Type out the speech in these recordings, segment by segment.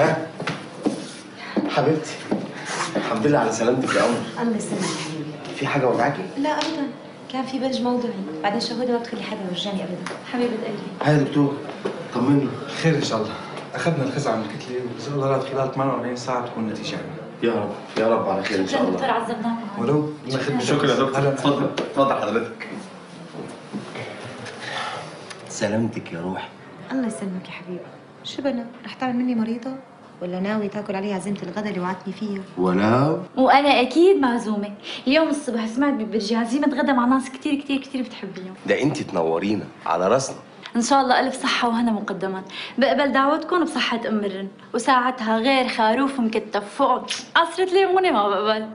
ها؟ حبيبتي الحمد لله على سلامتك يا قمر الله يسلمك حبيبي. في حاجة وجعاكي؟ لا ابدا. كان في بلج موضعي بعدين شهودة ما بتخلي حدا يوجعني ابدا. حبيبة قلبي. ها يا دكتور طمني. خير إن شاء الله. أخذنا الخزعة من الكتلة وباذن الله خلال 48 ساعة تكون النتيجه عندنا. يا رب يا رب على خير إن شاء شكرا دكتور الله عذبناك ولو؟ شكرا. يا دكتور. هلا. اتفضل اتفضل حضرتك. سلامتك يا روحي. الله يسلمك يا حبيبي. شو بنا رح تعمل مني مريضة؟ ولا ناوي تاكل علي عزيمه الغداء اللي وعدتني فيها ولو وأنا أكيد معزومة. اليوم الصبح سمعت ببرجي عزيمة غدا مع ناس كتير كتير كتير بتحبيهم ده انت تنورينا على راسنا. إن شاء الله ألف صحة وهنا مقدما. بقبل دعوتكم بصحة أم الرن وساعتها غير خروف مكتف. فوق. قصرة ليمونه ما بقبل؟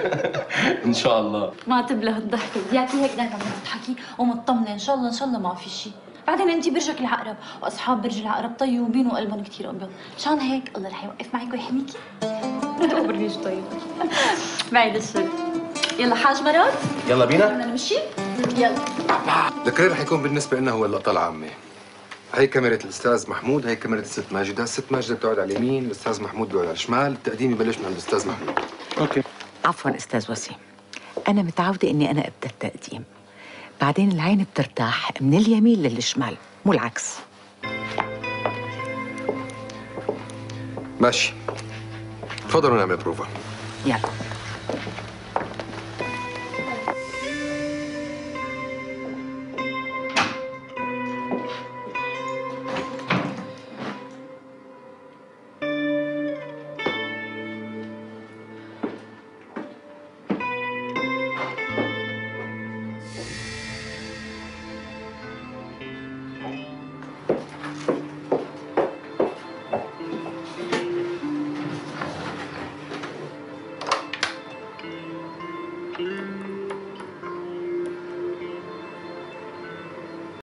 إن شاء الله. ما تبله الضحكة. بدياكي هيك دايما بتضحكي ومطمنه إن شاء الله إن شاء الله ما في شيء بعدين انت برجك العقرب واصحاب برج العقرب طيوبين وقلبهم كثير ابيض مشان هيك؟ الله رح يوقف معك ويحميكي؟ بريش طيب. بعيد الشر. يلا حاج مرات يلا بينا. بدنا نمشي. يلا. ال crane حيكون بالنسبة لنا هو اللقطة العامة. هي كاميرا الأستاذ محمود هي كاميرا الست ماجدة. الست ماجدة بتقعد على اليمين الأستاذ محمود بيقعد على الشمال. التقديم يبلش من عند الأستاذ محمود. okay. عفوا أستاذ وسيم. أنا متعودة إني أنا ابدا التقديم بعدين العين بترتاح من اليمين للشمال مو العكس. ماشي. تفضلوا نعمل بروفا يلا.